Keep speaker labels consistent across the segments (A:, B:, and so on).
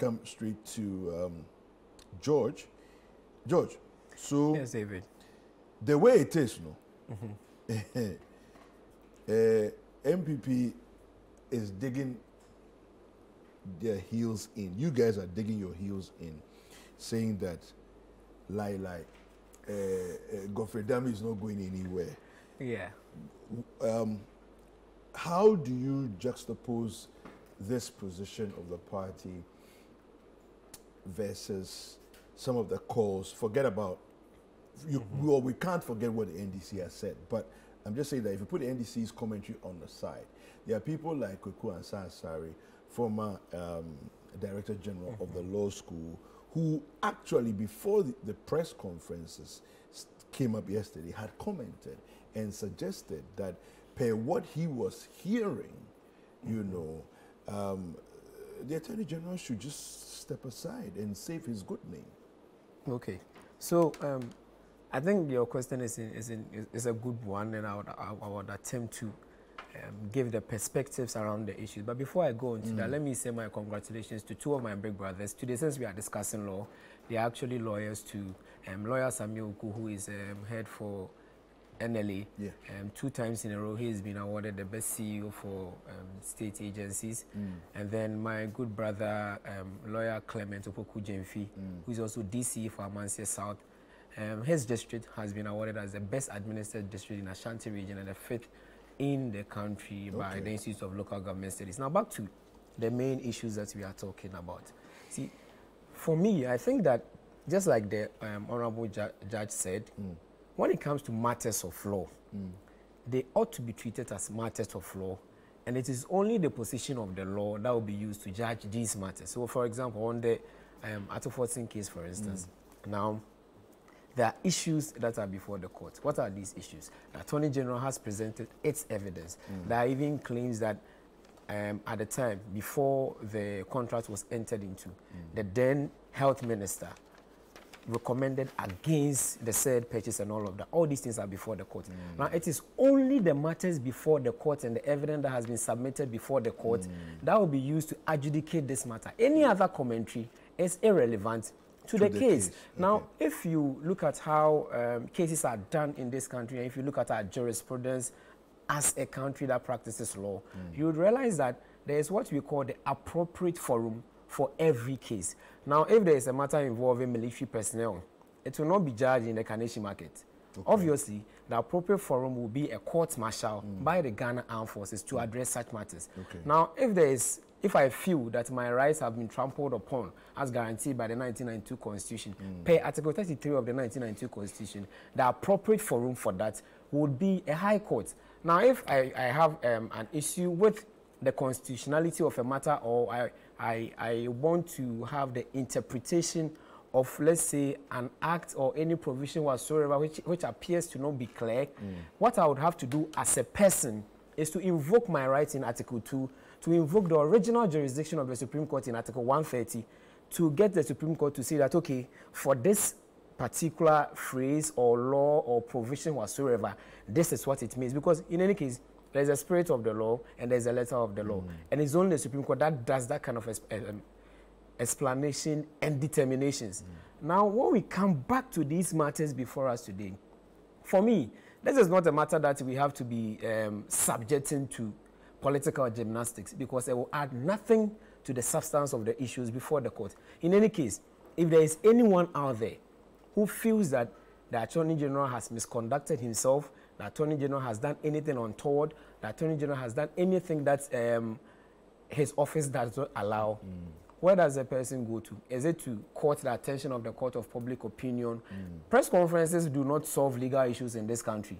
A: come straight to um, George. George, so
B: Yes, David.
A: the way it is, no, uh, NPP is digging their heels in. You guys are digging your heels in, saying that, lie, lie, uh, uh, Godfred Dame is not going anywhere.
B: Yeah.
A: Um, how do you juxtapose this position of the party versus some of the calls? Forget about you. Well, we can't forget what the NDC has said, but I'm just saying that if you put the NDC's commentary on the side, there are people like Kwaku Ansah-Asare, former um, Director General of the law school, who actually, before the, the press conferences came up yesterday, had commented and suggested that, per what he was hearing, you know, um, the Attorney General should just step aside and save his good name.
B: Okay. So um, I think your question is, in, is, in, is- a good one, and I would, I, would attempt to um, give the perspectives around the issues. But before I go into that, let me say my congratulations to two of my big brothers. Today, since we are discussing law, they are actually lawyers to um, lawyer Samuel Awuku, who is um, head for NLA.
A: Yeah.
B: Um, two times in a row, he has been awarded the best CEO for um, state agencies. And then my good brother, um, lawyer Clement Opoku Gyamfi, who is also DCE for Amansie South. Um, his district has been awarded as the best administered district in Ashanti region and the fifth in the country by the Institute of Local Government Studies. Now, back to the main issues that we are talking about. See, for me, I think that just like the um, Honorable ju- Judge said, when it comes to matters of law, they ought to be treated as matters of law, and it is only the position of the law that will be used to judge these matters. So, for example, on the um, Article 14 case, for instance, now there are issues that are before the court. What are these issues? The Attorney General has presented its evidence. There are even claims that um, at the time, before the contract was entered into, the then health minister recommended against the said purchase and all of that. All these things are before the court. Now, it is only the matters before the court and the evidence that has been submitted before the court that will be used to adjudicate this matter. Any other commentary is irrelevant to, the,
A: the
B: case.
A: case,
B: Now,
A: okay.
B: if you look at how um, cases are done in this country, and if you look at our jurisprudence as a country that practices law, you would realize that there is what we call the appropriate forum for every case. Now, if there is a matter involving military personnel, it will not be judged in the Kaneshie market. Obviously, the appropriate forum will be a court martial by the Ghana Armed Forces to address such matters.
A: Okay.
B: Now, if there is, if I feel that my rights have been trampled upon as guaranteed by the 1992 Constitution, per Article 33 of the 1992 Constitution, the appropriate forum for that would be a High Court. Now, if I, I have um, an issue with the constitutionality of a matter or I, I, I want to have the interpretation of, let's say, an act or any provision whatsoever which, which appears to not be clear, mm. what I would have to do as a person is to invoke my rights in Article 2, to invoke the original jurisdiction of the Supreme Court in Article 130, to get the Supreme Court to say that, okay, for this particular phrase or law or provision whatsoever, this is what it means. Because in any case, there's a spirit of the law and there's a letter of the law. And it's only the Supreme Court that does that kind of ex- um, explanation and determinations. Now, when we come back to these matters before us today, for me, this is not a matter that we have to be um, subjecting to political gymnastics because it will add nothing to the substance of the issues before the court. In any case, if there is anyone out there who feels that the Attorney General has misconducted himself, the Attorney General has done anything untoward, the Attorney General has done anything that um, his office does not allow, mm. where does the person go to? Is it to court the attention of the court of public opinion? Mm. Press conferences do not solve legal issues in this country.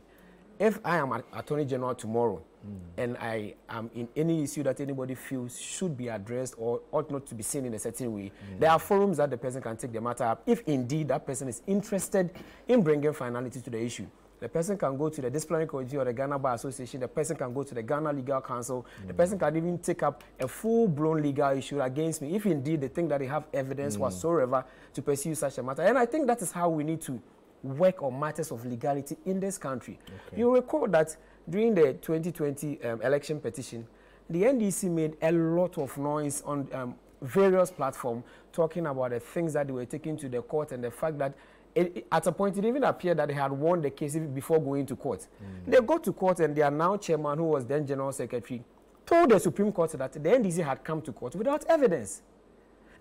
B: If I am an attorney general tomorrow mm. and I am in any issue that anybody feels should be addressed or ought not to be seen in a certain way, there are forums that the person can take the matter up if indeed that person is interested in bringing finality to the issue. The person can go to the disciplinary committee or the Ghana Bar Association. The person can go to the Ghana Legal Council. The person can even take up a full-blown legal issue against me if indeed they think that they have evidence whatsoever to pursue such a matter. And I think that is how we need to work on matters of legality in this country. You recall that during the 2020 um, election petition, the NDC made a lot of noise on um, various platforms talking about the things that they were taking to the court and the fact that it, it, at a point it even appeared that they had won the case before going to court. Mm. They got to court and their now chairman, who was then general secretary, told the Supreme Court that the NDC had come to court without evidence.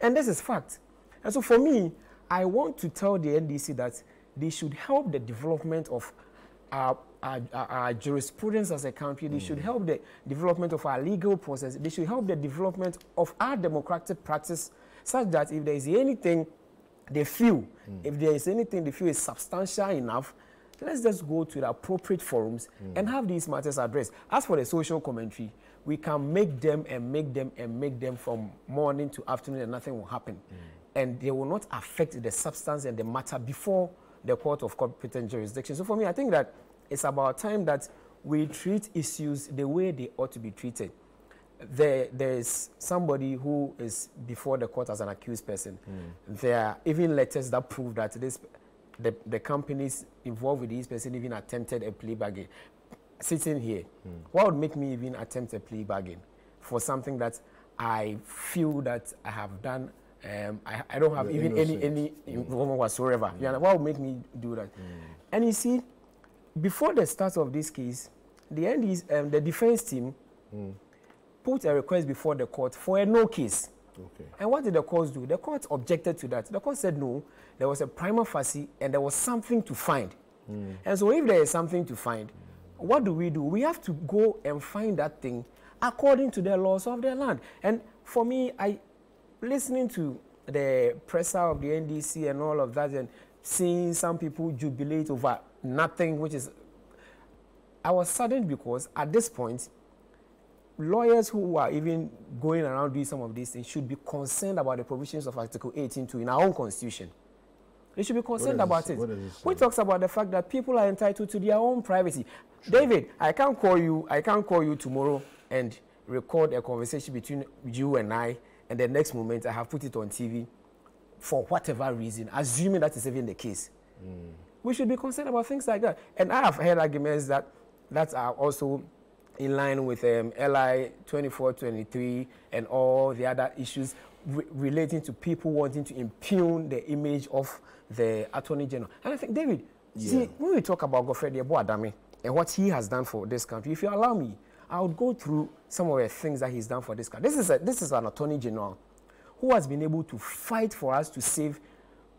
B: And this is fact. And so for me, I want to tell the NDC that they should help the development of our, our, our, jurisprudence as a country. They mm. should help the development of our legal process. They should help the development of our democratic practice such that if there is anything they feel, mm. if there is anything they feel is substantial enough, let's just go to the appropriate forums mm. and have these matters addressed. As for the social commentary, we can make them and make them and make them from morning to afternoon and nothing will happen. Mm. And they will not affect the substance and the matter before the court of competent jurisdiction. So for me, I think that it's about time that we treat issues the way they ought to be treated. There, there is somebody who is before the court as an accused person. Mm. There are even letters that prove that this, the, the companies involved with this person even attempted a plea bargain. Sitting here, mm. what would make me even attempt a plea bargain for something that I feel that I have done um, I, I, don't have even innocent. any any involvement whatsoever. Mm. You know, what would make me do that? Mm. And you see, before the start of this case, the end is um, the defense team mm. Put a request before the court for a no case. Okay. And what did the court do? The court objected to that. The court said no, there was a prima facie and there was something to find. Mm. And so if there is something to find, what do we do? We have to go and find that thing according to the laws of the land. And for me, I listening to the presser of the NDC and all of that and seeing some people jubilate over nothing, which is, I was saddened because at this point, lawyers who are even going around doing some of these things should be concerned about the provisions of Article 18.2 in our own constitution. They should be concerned about it. Which talks about the fact that people are entitled to their own privacy. True. David, I can't call you. I can't call you tomorrow and record a conversation between you and I and the next moment I have put it on TV for whatever reason, assuming that is even the case. Mm. We should be concerned about things like that. And I have heard arguments that that are also in line with um, LI 2423 and all the other issues re relating to people wanting to impugn the image of the Attorney General. And I think, David, yeah. see, when we talk about Godfred Yeboah-Dame and what he has done for this country, if you allow me, I would go through some of the things that he's done for this country. This is, a, this is an attorney general who has been able to fight for us to save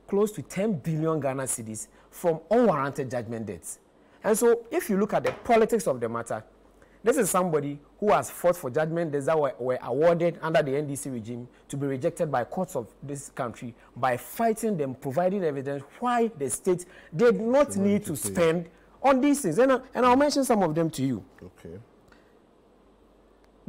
B: close to 10 billion Ghana cedis from unwarranted judgment debts. And so, if you look at the politics of the matter, this is somebody who has fought for judgment that were, were awarded under the NDC regime to be rejected by courts of this country by fighting them, providing evidence why the state did not need to, to spend on these things. And, uh, and I'll mention some of them to you.
A: Okay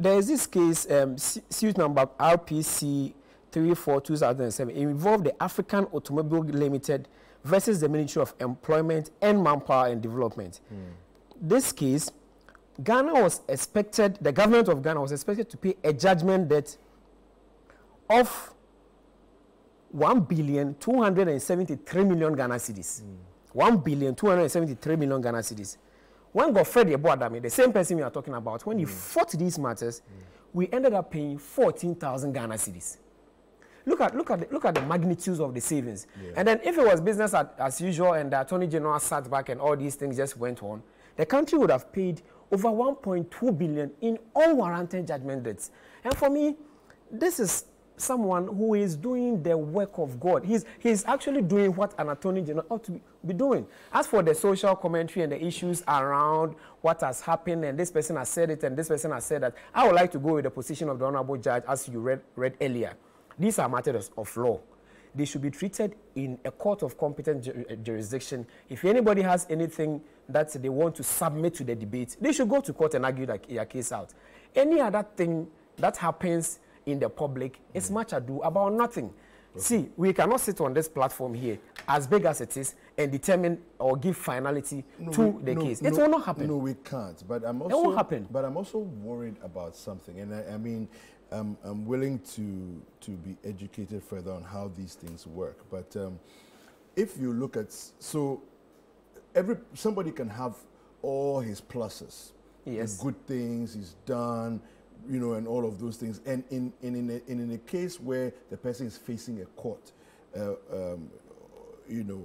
B: there is this case, um, suit number RPC 34 2007. It involved the African Automobile Limited versus the Ministry of Employment and Manpower and Development. Mm. This case, Ghana was expected, the government of Ghana was expected to pay a judgment debt of 1 billion 273 million Ghana cedis. Mm. 1 billion 273 million Ghana cedis. When Godfred Yeboah-Dame, the same person we are talking about, when mm. he fought these matters, mm. we ended up paying 14,000 Ghana cedis. Look at, look, at the, look at the magnitudes of the savings. Yeah. And then if it was business as, as usual and the Attorney General sat back and all these things just went on, the country would have paid over 1.2 billion in unwarranted judgment debts. And for me, this is someone who is doing the work of God. He's, he's actually doing what an attorney general ought to be doing. As for the social commentary and the issues around what has happened, and this person has said it, and this person has said that, I would like to go with the position of the Honorable Judge as you read, read earlier. These are matters of law. They should be treated in a court of competent ju jurisdiction. If anybody has anything that they want to submit to the debate, they should go to court and argue their case out. Any other thing that happens in the public, it's mm. much ado about nothing. Okay. See, we cannot sit on this platform here, as big as it is, and determine or give finality no, to we, the no, case. No, it will not happen.
A: No, we can't. But I'm also,
B: it won't happen.
A: But I'm also worried about something, and I, I mean, um, I'm willing to to be educated further on how these things work. But um, if you look at so, every somebody can have all his pluses,
B: yes,
A: the good things he's done you know, and all of those things. And in, in, in, a, in, in a case where the person is facing a court, uh, um, you know,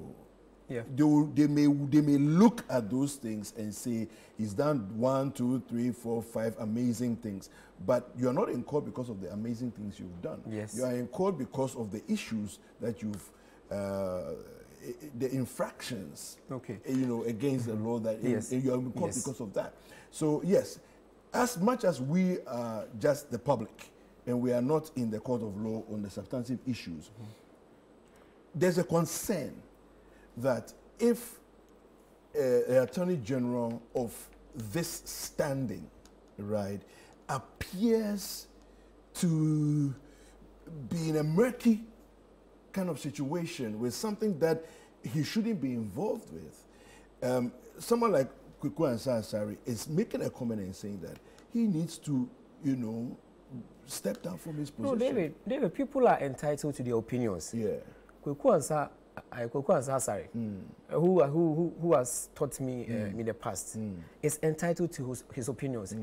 B: Yeah.
A: they, will, they, may, they may look at those things and say, he's done one, two, three, four, five amazing things. But you're not in court because of the amazing things you've done.
B: Yes.
A: You are in court because of the issues that you've, uh, the infractions,
B: Okay.
A: you know, against the law that
B: Yes.
A: you're in court
B: Yes.
A: because of that. So, yes, as much as we are just the public and we are not in the court of law on the substantive issues, there's a concern that if uh, an attorney general of this standing, right, appears to be in a murky kind of situation with something that he shouldn't be involved with, um, someone like Kweku Ansari is making a comment and saying that he needs to, you know, step down from his position. No.
B: David, David, people are entitled to their opinions.
A: Yeah.
B: Kweku Ansah, Kweku Ansah, sorry, uh, who, who, who, who has taught me uh, in the past, is entitled to his, his opinions.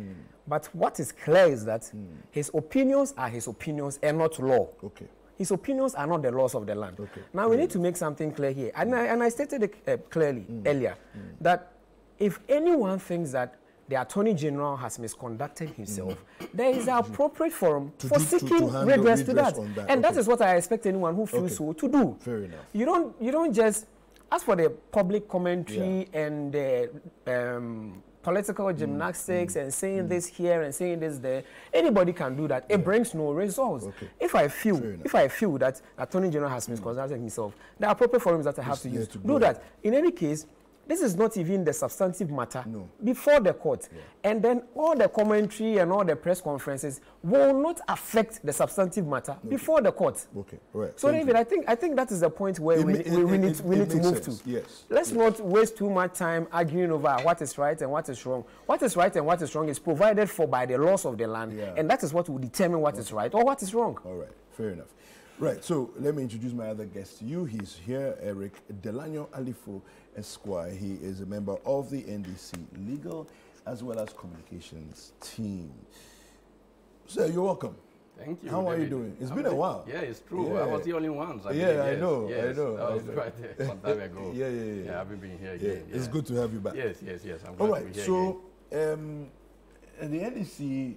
B: But what is clear is that his opinions are his opinions and not law.
A: Okay.
B: His opinions are not the laws of the land.
A: Okay.
B: Now we need to make something clear here, and I, and I stated it uh, clearly
A: Mm.
B: earlier that if anyone thinks that the attorney general has misconducted himself, there is an appropriate forum
A: Mm. To
B: for
A: do- to- to
B: seeking redress to that,
A: that.
B: and that
A: Okay.
B: is what I expect anyone who feels
A: Okay.
B: so to do.
A: Fair enough.
B: You don't you don't just as for the public commentary and the um, political
A: Mm.
B: gymnastics and saying this here and saying this there. Anybody can do that. It brings no results.
A: Okay.
B: If I feel if I feel that Attorney General has misconducted himself, the appropriate forums that I have
A: Is
B: to use
A: to
B: do that. In any case. This is not even the substantive matter
A: No.
B: before the court. And then all the commentary and all the press conferences will not affect the substantive matter before the court.
A: Okay. All right.
B: So
A: Thank
B: David,
A: you.
B: I think I think that is the point where
A: It
B: we,
A: it-
B: we,
A: it-
B: need we need to move
A: sense.
B: to.
A: Yes,
B: Let's
A: yes.
B: not waste too much time arguing over what is right and what is wrong. What is right and what is wrong is provided for by the laws of the land,
A: Yeah.
B: and that is what will determine what is right or what is wrong.
A: All right, fair enough. Right, so let me introduce my other guest to you. He's here, Eric Delanyo Alifo Esquire. He is a member of the NDC Legal as well as Communications team. Sir, you're welcome.
C: Thank you.
A: How are you doing? It's
C: I'm
A: been a while.
C: Yeah, it's true.
A: Yeah.
C: I was the only one. I
A: Yeah,
C: believe,
A: I
C: yes,
A: know, I know,
C: That
A: I
C: was quite uh, some time ago.
A: Yeah, yeah, yeah, yeah.
C: Yeah, I haven't been here
A: Yeah,
C: again.
A: it's good to have you back.
C: Yes, yes, yes. I'm
A: All
C: glad to be here
A: so um, the NDC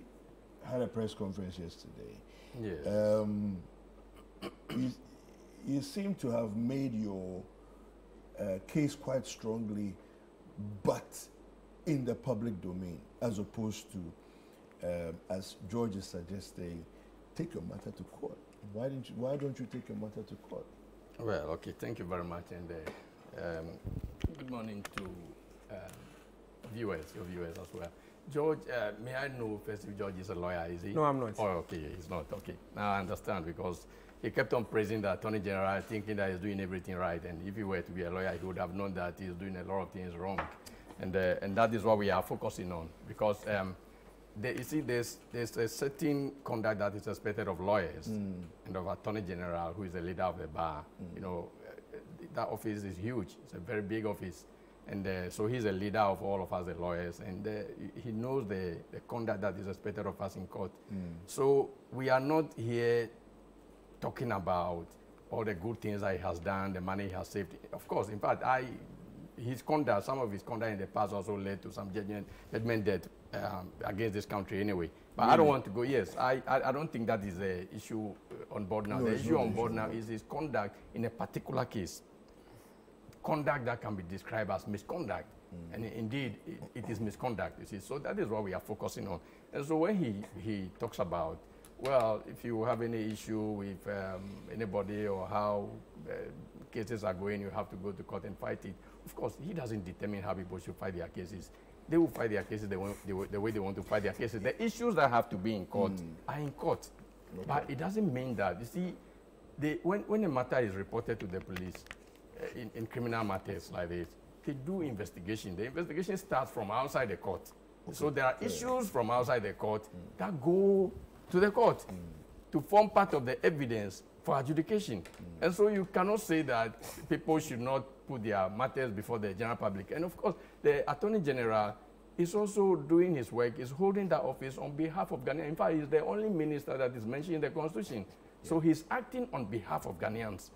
A: had a press conference yesterday.
C: Yes.
A: Um, you, you seem to have made your uh, case quite strongly, but in the public domain, as opposed to, um, as George is suggesting, take your matter to court. Why didn't you? Why don't you take your matter to court?
C: Well, okay, thank you very much. And uh, um, good morning to um, viewers, your viewers as well. George, uh, may I know first if George is a lawyer, is he?
B: No, I'm not.
C: Oh, okay, he's not. Okay. Now I understand because he kept on praising the Attorney General, thinking that he's doing everything right. And if he were to be a lawyer, he would have known that he's doing a lot of things wrong. And, uh, and that is what we are focusing on because um, there, you see, there's, there's a certain conduct that is expected of lawyers and of Attorney General, who is the leader of the bar. You know, uh, that office is huge. It's a very big office. And uh, so he's a leader of all of us, the lawyers, and uh, he- he knows the, the conduct that is expected of us in court. So we are not here talking about all the good things that he has done, the money he has saved. Of course, in fact, I, his conduct, some of his conduct in the past also led to some judgment, judgment debt um, against this country anyway. But I don't want to go, yes, I, I, I don't think that is the issue on board now.
A: No,
C: the issue
A: not
C: on board
A: issue.
C: now is his conduct in a particular case conduct that can be described as misconduct. And indeed, it, it is misconduct, you see. So that is what we are focusing on. And so when he, he talks about, well, if you have any issue with um, anybody or how uh, cases are going, you have to go to court and fight it. Of course, he doesn't determine how people should fight their cases. They will fight their cases the way, the way, the way they want to fight their cases. The issues that have to be in court are in court. But it doesn't mean that, you see, they, when, when a matter is reported to the police, uh, in, in criminal matters like this, they do investigation. The investigation starts from outside the court. So there are issues from outside the court that go to the court to form part of the evidence for adjudication. And so you cannot say that people should not put their matters before the general public. And of course, the Attorney General is also doing his work, is holding that office on behalf of Ghana. In fact, he's the only minister that is mentioned in the constitution. Yeah. So he's acting on behalf of Ghanaians,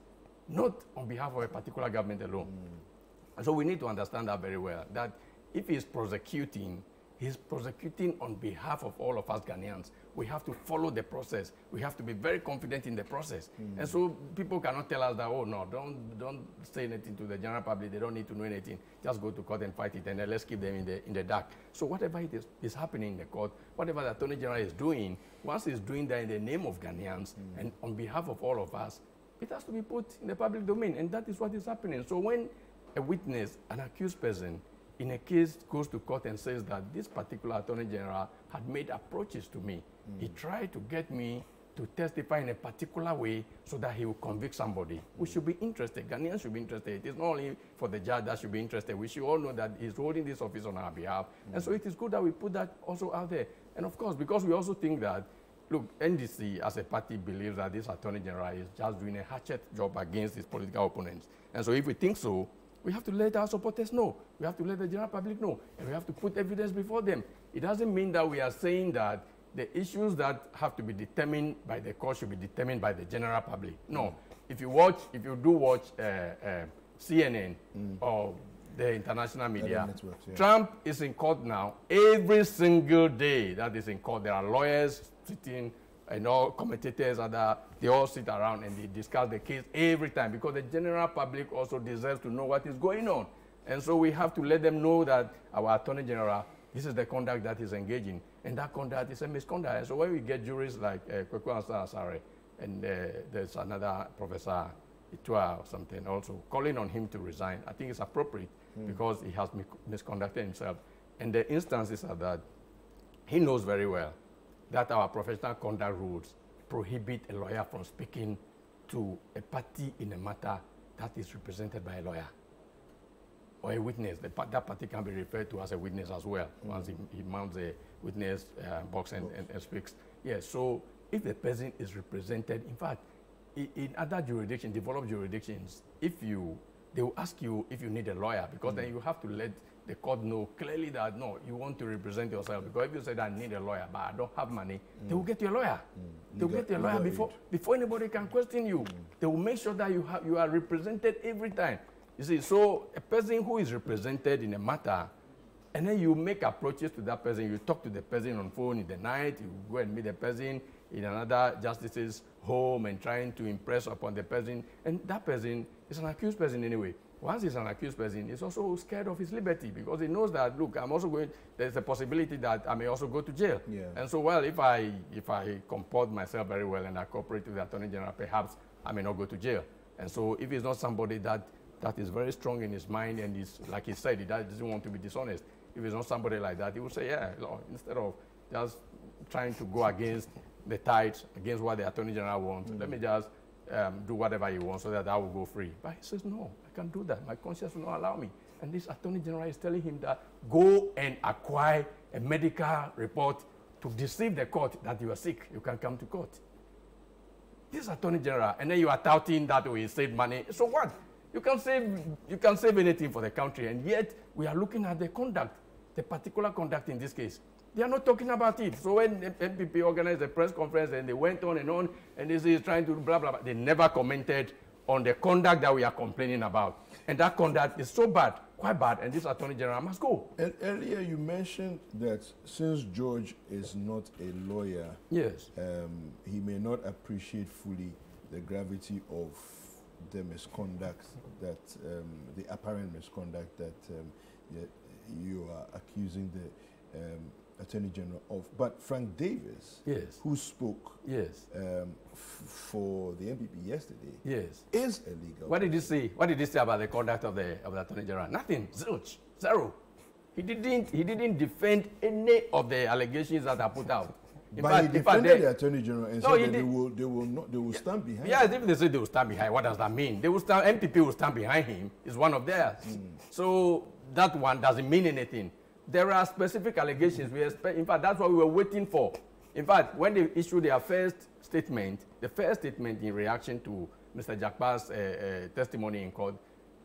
C: not on behalf of a particular government alone. Mm. And so we need to understand that very well, that if he's prosecuting, he's prosecuting on behalf of all of us Ghanaians we have to follow the process. We have to be very confident in the process. Mm. And so people cannot tell us that, oh, no, don't, don't say anything to the general public. They don't need to know anything. Just go to court and fight it, and then let's keep them in the, in the dark. So whatever it is, is happening in the court, whatever the Attorney General is doing, once he's doing that in the name of Ghanaians mm. and on behalf of all of us, it has to be put in the public domain. And that is what is happening. So when a witness, an accused person, in a case goes to court and says that this particular Attorney General had made approaches to me, he tried to get me to testify in a particular way so that he will convict somebody. Mm. We should be interested. Ghanaians should be interested. It is not only for the judge that should be interested. We should all know that he's holding this office on our behalf. Mm. And so it is good that we put that also out there. And of course, because we also think that, look, NDC as a party believes that this Attorney General is just doing a hatchet job against his political opponents. And so if we think so, we have to let our supporters know. We have to let the general public know. And we have to put evidence before them. It doesn't mean that we are saying that the issues that have to be determined by the court should be determined by the general public. No. If you watch, if you do watch uh, uh, CNN mm. or the international media, yeah. Trump is in court now every single day that is in court. There are lawyers sitting and all commentators and uh, they all sit around and they discuss the case every time because the general public also deserves to know what is going on. And so we have to let them know that our Attorney General, this is the conduct that he's engaging. And that conduct is a misconduct. And so when we get juries like uh, Kweku Asare, and uh, there's another professor, Itua or something also, calling on him to resign, I think it's appropriate mm. because he has misconducted himself. And the instances are that he knows very well that our professional conduct rules prohibit a lawyer from speaking to a party in a matter that is represented by a lawyer or a witness. The, that party can be referred to as a witness as well mm. once he, he mounts a witness uh, box and, and, and, speaks. Yes, so if the person is represented, in fact, in, in, other jurisdictions, developed jurisdictions, if you, they will ask you if you need a lawyer because mm then you have to let the court know clearly that no, you want to represent yourself. Because if you say that I need a lawyer, but I don't have money, mm. they will get you a lawyer. Mm. They will get you a lawyer before, before anybody can question you. Mm. They will make sure that you, have, you are represented every time. You see, so a person who is represented in a matter and then you make approaches to that person. You talk to the person on phone in the night. You go and meet the person in another justice's home and trying to impress upon the person. And that person is an accused person anyway. Once he's an accused person, he's also scared of his liberty because he knows that, look, I'm also going, there's a possibility that I may also go to jail. Yeah. And so, well, if I, if I comport myself very well and I cooperate with the Attorney General, perhaps I may not go to jail. And so if he's not somebody that, that is very strong in his mind and is, like he said, he doesn't want to be dishonest, if he's not somebody like that, he would say, yeah, instead of just trying to go against the tide, against what the Attorney General wants, mm -hmm. let me just um, do whatever he wants so that I will go free. But he says, no, I can't do that. My conscience will not allow me. And this Attorney General is telling him that go and acquire a medical report to deceive the court that you are sick. You can come to court. This Attorney General, and then you are touting that we save money. So what? You can save, you can save anything for the country, and yet we are looking at the conduct, the particular conduct in this case. They are not talking about it. So when NPP organized a press conference and they went on and on, and this is trying to blah, blah, blah, they never commented on the conduct that we are complaining about. And that conduct is so bad, quite bad, and this Attorney General must go.
A: And earlier you mentioned that since George is not a lawyer,
C: yes,
A: um, he may not appreciate fully the gravity of the misconduct that um, the apparent misconduct that um, you are accusing the um, Attorney General of. But Frank Davis,
C: yes,
A: who spoke,
C: yes,
A: um, for the NPP yesterday,
C: yes,
A: is illegal.
C: What did he say? What did he say about the conduct of the of the Attorney General? Nothing. Zilch. Zero. He didn't. He didn't defend any of the allegations that are put out.
A: In but fact, he defended fact, the attorney general and no, said that they will, they will not, they will stand behind.
C: Yes, him. if they say they will stand behind, what does that mean? They will stand. NPP will stand behind him. Is one of theirs. Mm. So that one doesn't mean anything. There are specific allegations. We expect. In fact, that's what we were waiting for. In fact, when they issued their first statement, the first statement in reaction to Mr. Jakpa's uh, uh, testimony in court,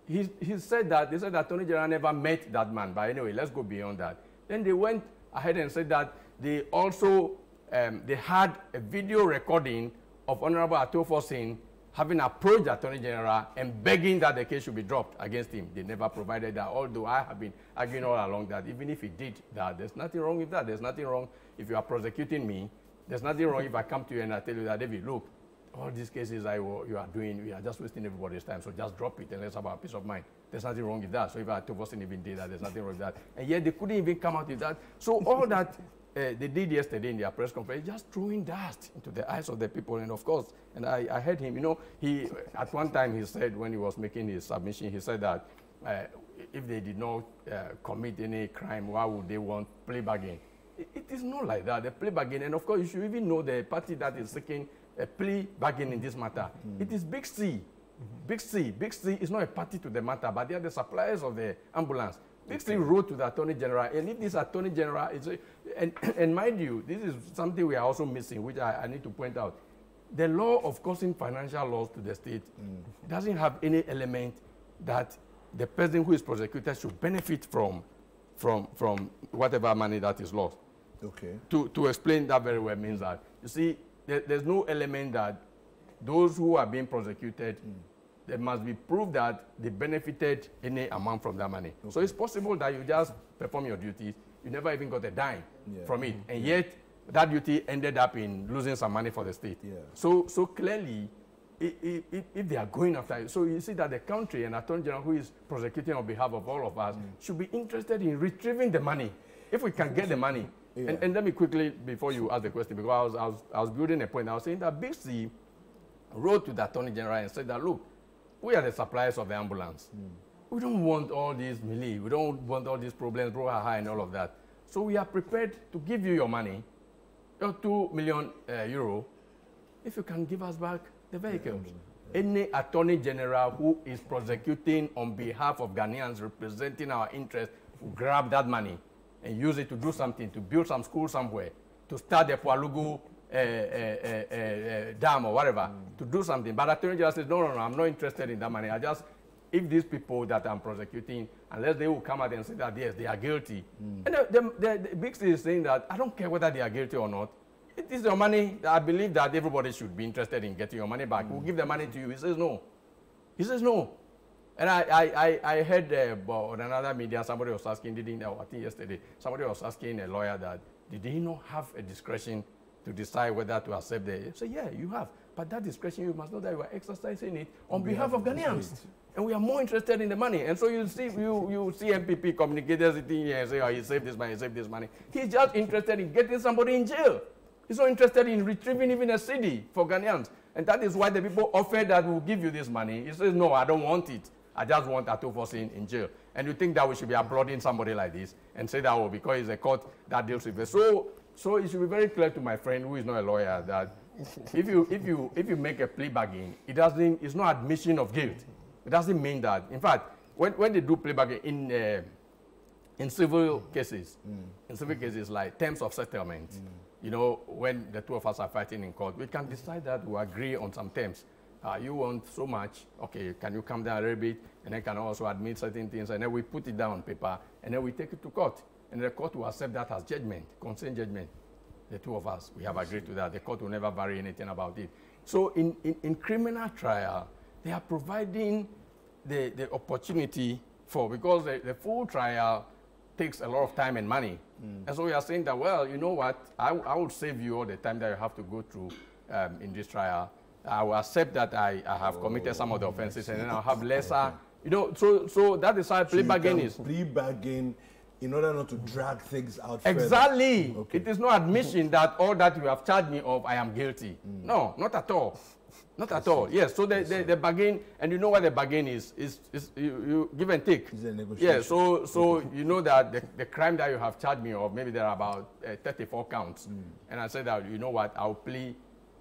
C: he, he said that they said that Attorney General never met that man. But anyway, let's go beyond that. Then they went ahead and said that they also um, they had a video recording of Honorable Ato Singh having approached the Attorney General and begging that the case should be dropped against him. They never provided that, although I have been arguing all along that even if he did that, there's nothing wrong with that. There's nothing wrong if you are prosecuting me. There's nothing wrong if I come to you and I tell you that, David, look, all these cases I, you are doing, we are just wasting everybody's time, so just drop it and let's have a peace of mind. There's nothing wrong with that. So if I wasn't even did that, there's nothing wrong with that. And yet they couldn't even come out with that. So all that uh, they did yesterday in their press conference, just throwing dust into the eyes of the people. And of course, and I, I heard him, you know, he, at one time he said, when he was making his submission, he said that uh, if they did not uh, commit any crime, why would they want plea bargain? It, it is not like that, the plea bargain. And of course, you should even know the party that is seeking a plea bargain in this matter. Mm. It is Big C. Mm -hmm. Big C. Big C is not a party to the matter, but they are the suppliers of the ambulance. Okay. C wrote to the Attorney General, and if this Attorney General is, a, and, and mind you, this is something we are also missing, which I, I need to point out. The law of causing financial loss to the state mm. doesn't have any element that the person who is prosecuted should benefit from, from, from whatever money that is lost.
A: Okay.
C: To, to explain that very well means that, you see, there, there's no element that those who are being prosecuted mm there must be proof that they benefited any amount from that money. Okay. So it's possible that you just perform your duties, you never even got a dime yeah. from it, and yeah. yet that duty ended up in losing some money for the state.
A: Yeah.
C: So, so clearly, if, they are going after it, so you see that the country and Attorney General who is prosecuting on behalf of all of us mm. should be interested in retrieving the money. If we can get the money. Yeah. And, and, let me quickly, before you ask the question, because I was, I was, I was building a point, I was saying that Big C wrote to the Attorney General and said that, look, we are the suppliers of the ambulance. Mm. We don't want all these melee. We don't want all these problems, brouhaha, and all of that. So we are prepared to give you your money, your two million uh, euro, if you can give us back the vehicles. Yeah. Any attorney general who is prosecuting on behalf of Ghanaians representing our interest will grab that money and use it to do something, to build some school somewhere, to start the Pwalugu dam or whatever mm. to do something. But Attorney General says, no, no, no, I'm not interested in that money. I just, if these people that I'm prosecuting, unless they will come out and say that, yes, they are guilty. Mm. And the, the, the, the Big C is saying that, I don't care whether they are guilty or not. It is your money. I believe that everybody should be interested in getting your money back. Mm. We'll give the money to you. He says no. He says no. And I, I, I, I heard uh, on another media, somebody was asking, didn't, I think yesterday, somebody was asking a lawyer that, did he not have a discretion to decide whether to accept the. Say, yeah, you have. But that discretion, you must know that you are exercising it on, on behalf, behalf, of Ghanaians. And we are more interested in the money. And so you see, you, you see NPP communicators sitting here and say, oh, he saved this money, he saved this money. He's just interested in getting somebody in jail. He's not interested in retrieving even a cedi for Ghanaians. And that is why the people offered that will give you this money. He says, no, I don't want it. I just want Ato Forson in, in jail. And you think that we should be applauding somebody like this and say that, oh, because it's a court that deals with it. So so it should be very clear to my friend who is not a lawyer that if you if you if you make a plea bargain, it doesn't it's not admission of guilt. It doesn't mean that. In fact, when, when they do plea bargain in uh, in civil cases, mm. in civil cases like terms of settlement, mm. you know, when the two of us are fighting in court, we can decide that we agree on some terms. Uh, you want so much, okay, can you come down a little bit? And then can also admit certain things, and then we put it down on paper, and then we take it to court. And the court will accept that as judgment, consent judgment. The two of us, we have agreed to that. The court will never vary anything about it. So in, in, in criminal trial, they are providing the, the opportunity for, because the, the full trial takes a lot of time and money. Mm. And so we are saying that, well, you know what, I, I will save you all the time that you have to go through um, in this trial. I will accept that I, I have oh, committed some of the offenses and then I'll have lesser, you know, so, so that is how plea so bargain is.
A: Plea bargain in order not to drag things out
C: Exactly. Okay. It is no admission that all that you have charged me of, I am guilty. Mm. No, not at all. Not at all. Yes. So the, the, the, bargain, and you know what the bargain is, is, is you, you give and take.
A: It's a negotiation.
C: Yeah. So, so you know that the, the crime that you have charged me of, maybe there are about uh, 34 counts. Mm. And I said that, you know what, I'll plea,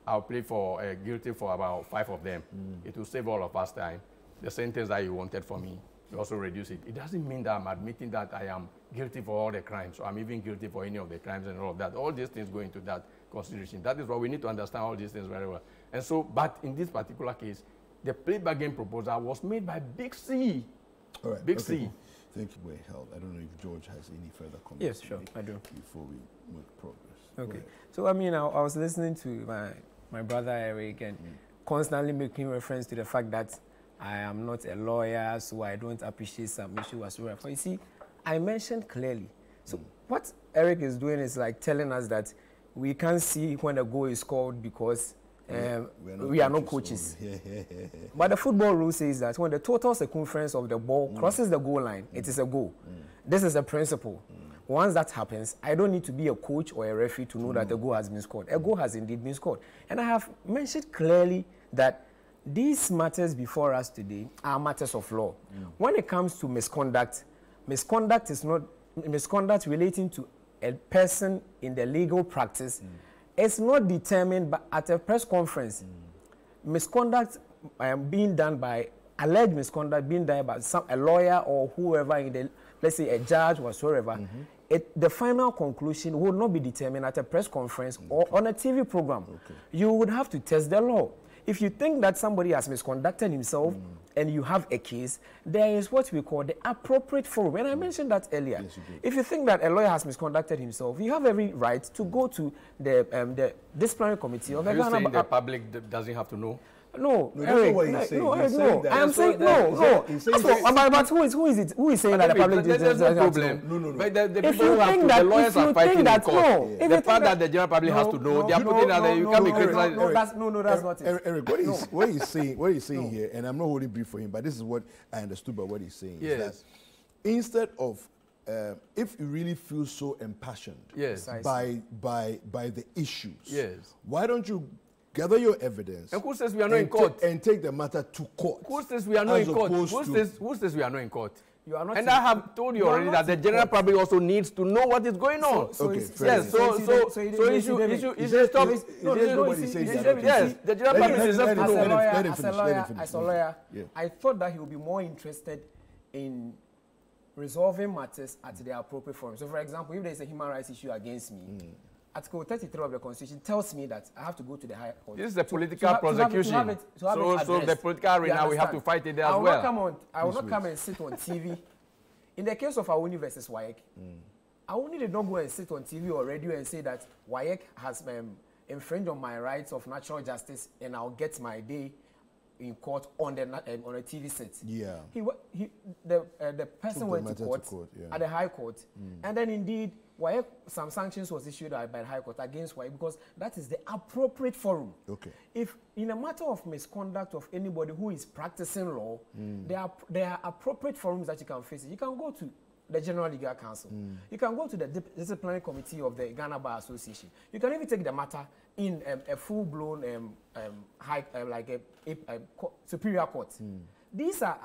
C: I'll plea for uh, guilty for about five of them. Mm. It will save all of us time. The sentence that you wanted for me, you also reduce it. It doesn't mean that I'm admitting that I am guilty for all the crimes, or I'm even guilty for any of the crimes and all of that. All these things go into that consideration. That is why we need to understand all these things very well. And so, but in this particular case, the plea bargain proposal was made by Big C.
A: All right.
C: Big
A: okay.
C: C.
A: think we're held. I don't know if George has any further comments.
B: Yes, sure, I do.
A: Before we make progress.
B: Okay. So I mean, I, I was listening to my my brother Eric and
A: Mm.
B: constantly making reference to the fact that I am not a lawyer, so I don't appreciate some issue whatsoever. But you see, I mentioned clearly. So what Eric is doing is like telling us that we can't see when a goal is scored because um, we are not coaches.
A: Yeah, yeah, yeah, yeah.
B: But the football rule says that when the total circumference of the ball
A: Mm.
B: crosses the goal line, it mm. is a goal. Mm. This is a principle. Mm. Once that happens, I don't need to be a coach or a referee to know that the goal has been scored. A goal has indeed been scored. And I have mentioned clearly that these matters before us today are matters of law. When it comes to misconduct, misconduct is not misconduct relating to a person in the legal practice. Mm. It's not determined by, at a press conference. Mm. Misconduct um, being done by alleged misconduct being done by some a lawyer or whoever in the let's say a judge whatsoever mm-hmm. it, the final conclusion would not be determined at a press conference mm. or on a tv program. You would have to test the law if you think that somebody has misconducted himself and you have a case there is what we call the appropriate forum. And i mentioned that earlier
A: Yes, you
B: if you think that a lawyer has misconducted himself you have every right to go to the um, the disciplinary committee of
C: Are you
B: Ghana
C: saying the public doesn't have to know?
B: No,
A: No, that's
B: Eric,
A: what he's
B: no,
A: saying.
B: no, Eric,
A: saying
B: no.
A: that-
B: I am saying
A: saying
B: no,
A: that-
B: no. That's what-
A: that-
B: but, but who is who is it? Who is saying that the public
C: there- there's no problem.
A: No, no, no.
C: But the, the
B: If
C: people have
B: think
C: to,
B: that-
C: the lawyers
B: if you
C: are fighting
B: think
C: in
B: that-
C: court.
B: no, if
C: the fact that,
B: that-
C: the general public has to know, they are
B: no,
C: putting out
B: no,
C: there. You
B: no,
C: can't be
B: no, Eric,
C: criticizing.
B: no, that's no, no, that's
A: Eric,
B: not it.
A: Eric, what he's, what he's saying, what he's saying here, and I'm not holding brief for him, but this is what I understood by what he's saying. is
C: Yes.
A: that instead of, uh, if you really feel so impassioned
C: Yes.
A: By, by, by the issues,
C: Yes.
A: why don't you gather your evidence
C: And who says we are not in court?
A: and take the matter to court?
C: Who says we are not in court? Who says, who says we are not in court?
B: You are not
C: and I have told you
B: you
C: already that the general
B: court.
C: public also needs to know what is going on.
B: So
A: Okay,
B: it's-
A: fair
C: yes,
A: enough.
C: so
B: you
C: so so
B: you-
C: issue
B: you see,
C: issue
B: David,
C: issue
A: Is
C: issue
A: there-
C: stop.
A: is-
B: No,
A: is
B: there's
A: there
B: no
A: nobody
B: issue-
A: that?
C: Yes, the general public is
A: let
C: have to
B: as
C: know.
B: a lawyer, as a
A: finish, let him
B: lawyer, as a lawyer. I thought that he would be more interested in resolving matters at the appropriate forum. So, for example, if there is a human rights issue against me,
A: Mm.
B: Article 33 of the Constitution tells me that I have to go to the higher court.
C: This is a political
B: to to have- to have
C: prosecution.
B: it- to have
C: So-
B: it
C: so the political arena, we have to fight it there as well.
B: Come on, I will
A: Please
B: not
A: wait.
B: come and sit on TV. In the case of Awuni versus Wayek,
C: Mm.
B: Awuni did not go and sit on TV or radio and say that Wayek has um, infringed on my rights of natural justice and I'll get my day in court on the um, on a TV set.
A: Yeah.
B: He, he the uh, the person
A: the
B: went
A: matter
B: to
A: to
B: court,
A: court, yeah.
B: at the High Court, and then indeed, WAEC, some sanctions was issued by the High Court against WAEC because that is the appropriate forum.
A: Okay.
B: If in a matter of misconduct of anybody who is practicing law,
A: Mm.
B: there are there are appropriate forums that you can face. You can go to the General Legal Council.
A: Mm.
B: You can go to the disciplinary committee of the Ghana Bar Association. You can even take the matter in um, a full-blown um, um, high, uh, like a, a, a superior court.
A: Mm.
B: These are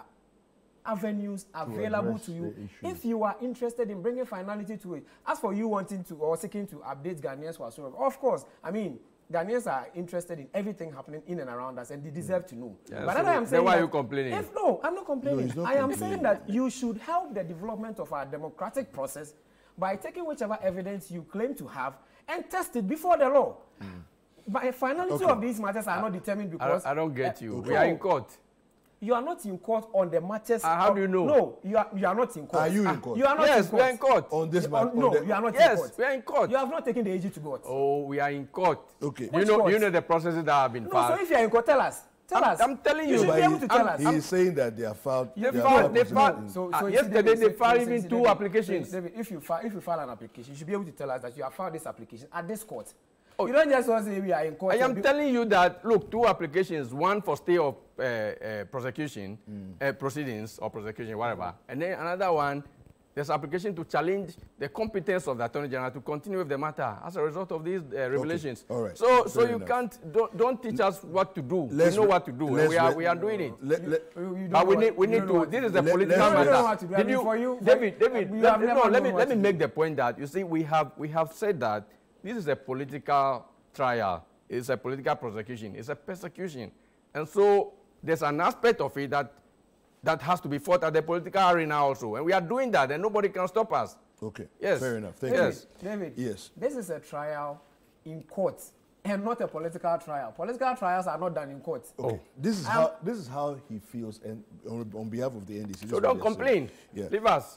B: avenues available
A: address
B: to you if you are interested in bringing finality to it. As for you wanting to or seeking to update Ghanaians whatsoever, of course, I mean, Ghanaians are interested in everything happening in and around us and they deserve to know.
C: Yeah,
B: but
C: so
B: I am saying
C: why are you complaining?
B: If no, I'm not complaining.
A: he's not
B: I am
A: complaining.
B: saying that you should help the development of our democratic process by taking whichever evidence you claim to have and test it before the law. But finality
A: Okay.
B: of these matters are not determined
C: I
B: because
C: don't, I don't get
B: uh,
C: you.
A: okay.
C: We are in
B: no.
C: court.
B: You are not in court on the matters.
C: Uh, how
B: of-
C: do you know?
B: No, you are, you are not in court.
A: Are you in
B: Ah,
A: court?
B: You are not
C: Yes,
B: in
C: we
B: court.
C: are in court.
A: On this
B: You-
A: matter,
B: no,
A: the-
B: you are not in
C: Yes,
B: court.
C: we are in court.
B: You have not taken the AG to court.
C: Oh, we are in court.
A: Okay.
C: Do you
B: Which
C: know?
B: court?
C: You know the processes that have been
B: no,
C: passed.
B: so if you are in court, tell us. Tell
C: I'm-
B: us.
C: I'm telling you.
B: You should be able to tell
C: I'm-
B: us.
A: He is saying that they are filed.
C: They filed- they filed-
A: in-
B: So,
C: Ah,
B: so see,
C: yesterday
B: David,
C: they filed even two
B: David,
C: applications.
B: David, if you file, if you file an application, you should be able to tell us that you have filed this application at this court. You don't just want to say we are in court.
C: Oh. I am telling you that, look, two applications, one for stay of uh, uh, prosecution, uh, proceedings or prosecution, whatever, and then another one, there's application to challenge the competence of the Attorney General to continue with the matter as a result of these uh, revelations.
A: all right.
C: So, so
A: Fair
C: you
A: enough.
C: can't, don't, don't teach us what to do. We know what to do, we are,
A: re-
C: we are doing it.
A: Let, let,
B: You- you don't
C: But we need, we need to, this is a
A: Let-
C: political matter.
B: I
C: Did
B: mean,
C: you,
B: for you-
C: David, David,
B: you
C: let,
B: have
C: no,
B: never
C: let me, let me make the point that, you see, we have, we have said that this is a political trial. It's a political prosecution. It's a persecution. And so there's an aspect of it that, that has to be fought at the political arena also. And we are doing that, and nobody can stop us.
A: okay.
C: Yes.
A: Fair enough. Thank
B: David,
C: Yes.
B: David.
A: Yes.
B: This is a trial in court and not a political trial. Political trials are not done in court.
A: Okay.
C: Oh.
A: This is
B: Um,
A: how this is how he feels, and on, on behalf of the NDC. this
C: So don't complain.
A: Yeah.
C: Leave us.